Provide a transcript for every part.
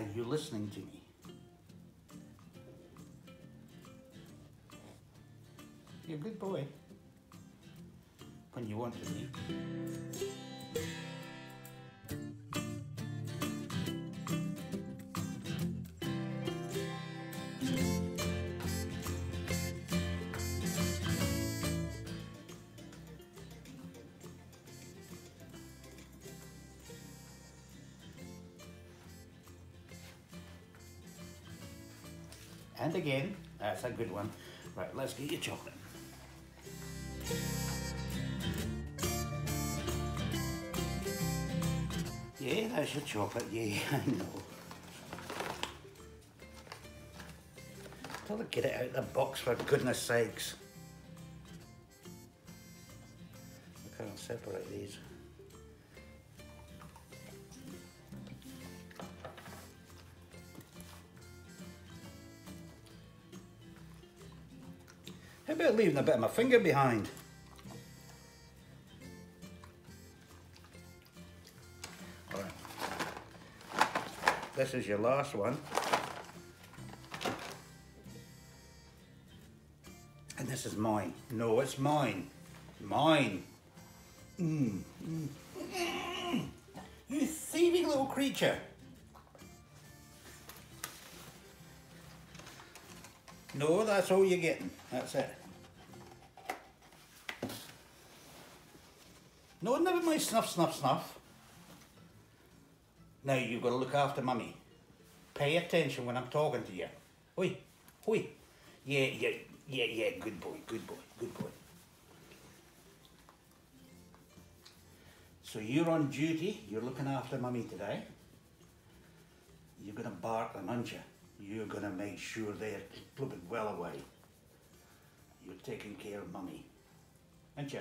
you listening to me? You're a good boy. When you want to be. And again, that's a good one. Right, let's get your chocolate. Yeah, that's your chocolate, yeah, I know. Tell her get it out of the box for goodness sakes. I can't separate these. How about leaving a bit of my finger behind? This is your last one. And this is mine. No, it's mine. Mine. Mm. Mm. Mm. You thieving little creature. No, that's all you're getting. That's it. No, never mind snuff, snuff, snuff. Now you've got to look after mummy. Pay attention when I'm talking to you. Oi, oi. Yeah, yeah, yeah, yeah, good boy, good boy, good boy. So you're on duty, you're looking after mummy today. You're gonna bark them, aren't you? You're gonna make sure they're flipping well away. You're taking care of mummy, aren't you?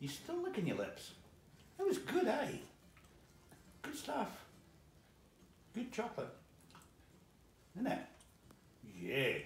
You're still licking your lips. That was good, eh? Good stuff. Good chocolate. Isn't it? Yeah.